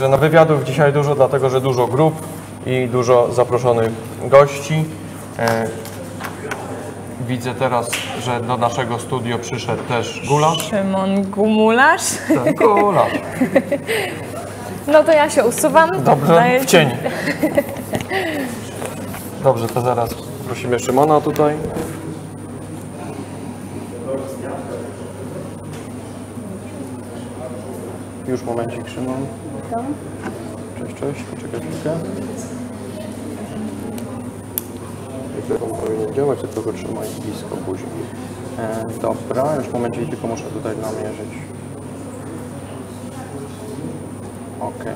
Także no wywiadów dzisiaj dużo, dlatego że dużo grup i dużo zaproszonych gości. E, Widzę teraz, że do naszego studio przyszedł też gulasz. Szymon Gumularz. Tak, Gulasz. No to ja się usuwam. Dobrze, Daję w ci- cień. Dobrze, to zaraz prosimy Szymona tutaj. Już momencik, Szymon. Cześć, cześć, poczekaj chwilkę. Mikrofon powinien działać, tylko trzymaj blisko buzi. E, dobra, już momencik, tylko muszę tutaj namierzyć. Okej.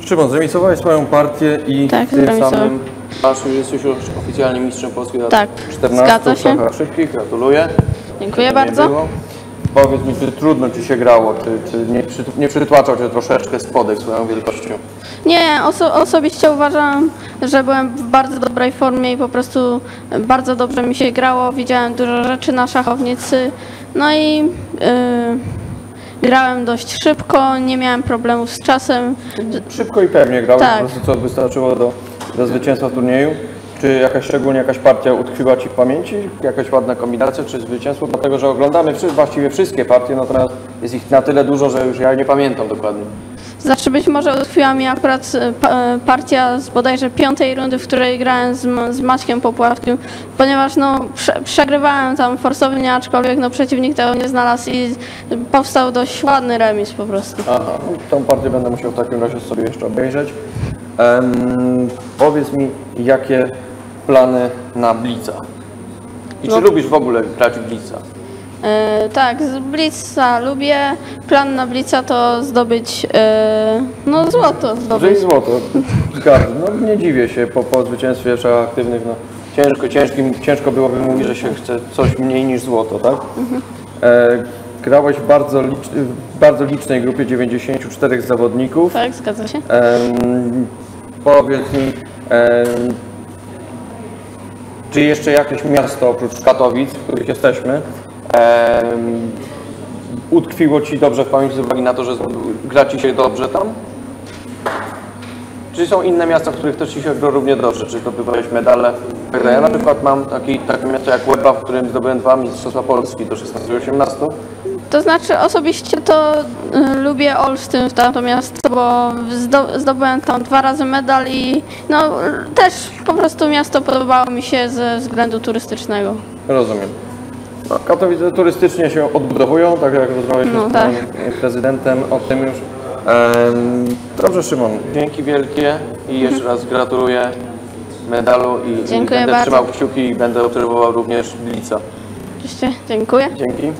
Szymon, zremisowałeś swoją partię i Tak, tym samym masz, jesteś już oficjalnie mistrzem Polski Tak, 14 zgadza się. szybkich. Gratuluję. Dziękuję bardzo. Powiedz mi, czy trudno Ci się grało, czy, czy nie, przy, nie przytłaczał Cię troszeczkę spodek swoją wielkością? Nie, oso osobiście uważam, że byłem w bardzo dobrej formie i po prostu bardzo dobrze mi się grało. Widziałem dużo rzeczy na szachownicy. No i yy, grałem dość szybko, nie miałem problemów z czasem. Szybko i pewnie grałeś, Tak. po prostu co wystarczyło do, do zwycięstwa w turnieju. Czy jakaś szczególnie jakaś partia utkwiła Ci w pamięci? Jakaś ładna kombinacja czy zwycięstwo? Dlatego, że oglądamy właściwie wszystkie partie, natomiast jest ich na tyle dużo, że już ja nie pamiętam dokładnie. Znaczy być może utkwiła mi akurat e, e, partia z bodajże piątej rundy, w której grałem z, z Maćkiem Popławkiem, ponieważ no, prze, przegrywałem tam forsownie, aczkolwiek no, przeciwnik tego nie znalazł i powstał dość ładny remis po prostu. Aha, no, tą partię będę musiał w takim razie sobie jeszcze obejrzeć. Em, powiedz mi, jakie plany na Blitza? I czy No. lubisz w ogóle grać w Blitza? E, tak, z Blitza lubię. Plan na Blitza to zdobyć e, no złoto zdobyć. złoto, zgadzam. No nie dziwię się, po, po zwycięstwie szach aktywnych, no ciężko, ciężkim, ciężko byłoby mówić, że się chce coś mniej niż złoto, tak? E, grałeś w bardzo, licz, w bardzo licznej grupie 94 zawodników. Tak, zgadza się. Em, powiedz mi, em, czy jeszcze jakieś miasto oprócz Katowic, w których jesteśmy, em, utkwiło Ci dobrze w pamięci z uwagi na to, że gra Ci się dobrze tam? Czy są inne miasta, w których też Ci się gra równie dobrze? Czy zdobywałeś medale? Ja na przykład mam taki, takie miasto jak Łeba, w którym zdobyłem dwa Mistrzostwa Polski do 16-18. To znaczy osobiście to lubię Olsztyn w tamto miasto, bo zdo, zdobyłem tam dwa razy medal i no też po prostu miasto podobało mi się ze względu turystycznego. Rozumiem. No, Katowice turystycznie się odbudowują, tak jak rozmawialiśmy No z tak. prezydentem o tym już. Em, dobrze Szymon, dzięki wielkie i jeszcze raz gratuluję medalu i Dziękuję będę bardzo. trzymał kciuki i będę obserwował również Blica. Oczywiście, dziękuję. Dzięki.